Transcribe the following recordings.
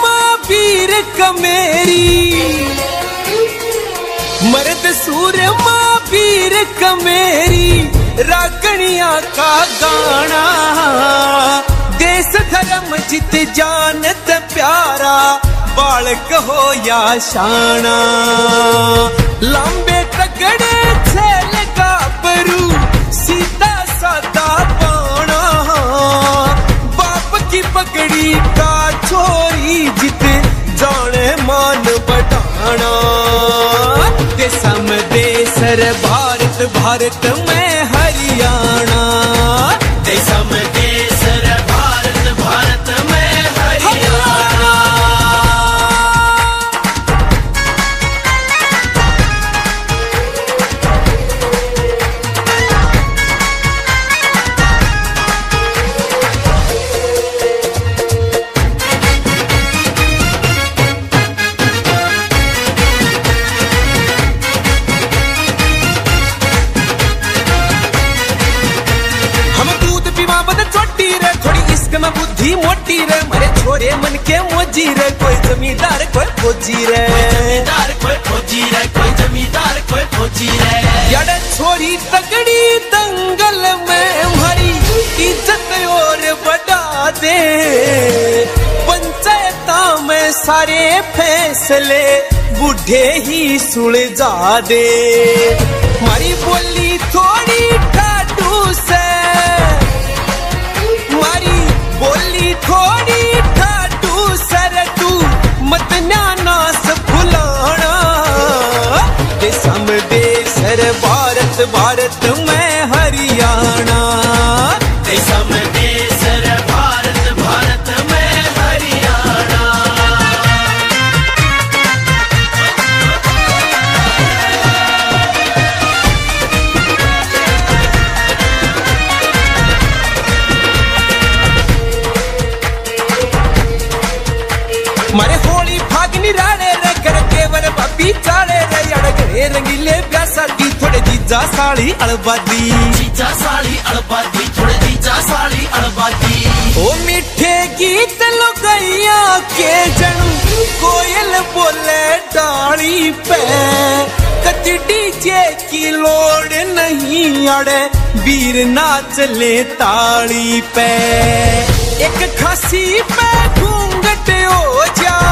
मर्द पीर कमेरी। मर्द सूर महार कमेरी, रागणिया का गाना। देश धर्म जित जानत प्यारा, बालक हो या शाना। भारत भारत में हरियाणा। छोरे मन के मोजी रे कोई जमींदार कोई फौजी रे। जमींदार कोई फौजी रे कोई जमींदार कोई फौजी रे। यार छोरी तगड़ी दंगल में भरी इज़्ज़त और बढ़ा दे। पंचायत में सारे फैसले बूढ़े ही सुलझा दे। मारी बोली देसर भारत भारत में हरियाणा। देशम देसर भारत भारत में हरियाणा। मारे होली फागनी राड़े रे कर केवर बापी चाड़े रे अड़गड़े रंगीले सर्गी थोड़े जीजा साली अलबादी जीजा साली अलबादी थोड़े जीजा साली अलबादी ओ मीठे गीत लो के जन कोयल बोले डाली पे। कचड़ी जे की लोड नहीं अड़े वीर नाच ले ताली पे। एक खासी पे घूंघट हो जा।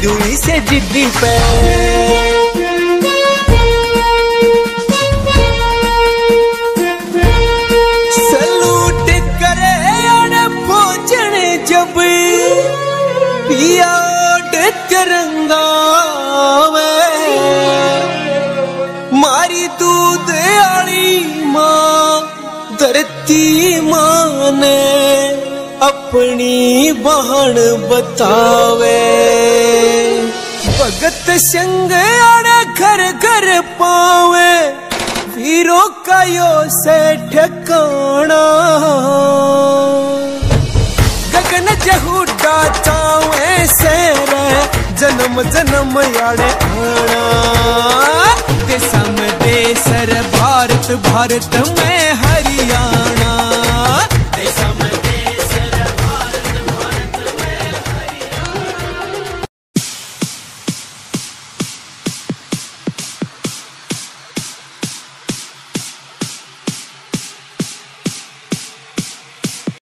के दुख दूनी से जिद्दी पे सलूट करे और भोजन जब पियाड तिरंगा वे मारी दूध आली माँ धरती माँ ने अपनी बहन बतावे संग आड़े घर घर पावे। वीरों का यो से ठिकाना। गगन जहूडा चावे से जन्म जन्म याड़े आना। देशम देसर भारत भारत में